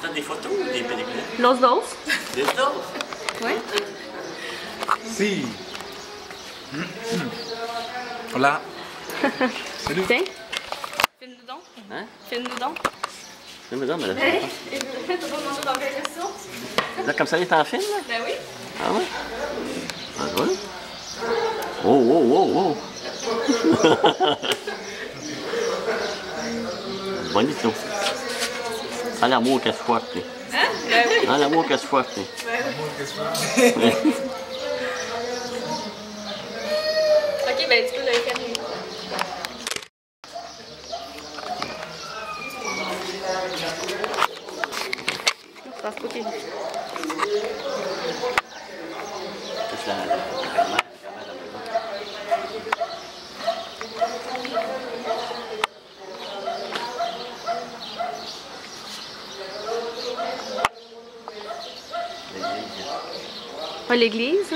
C'était des photos ou des pellicules? Los dos. Des dos. Oui. Si. Hola. Salut. Tiens. Filme-nous donc. Hein? Filme-nous donc. Non, mais là, Hey, et vous faites manger dans quelle version? là, comme ça, il est en film, là? Ben oui. Ah ouais? Ah ouais? Oh, oh, oh, oh! Bonito. Ala amor que Ala fuerte. Al amor que es fuerte. ok, ben tu peux le fermer. Je pense Pas l'église?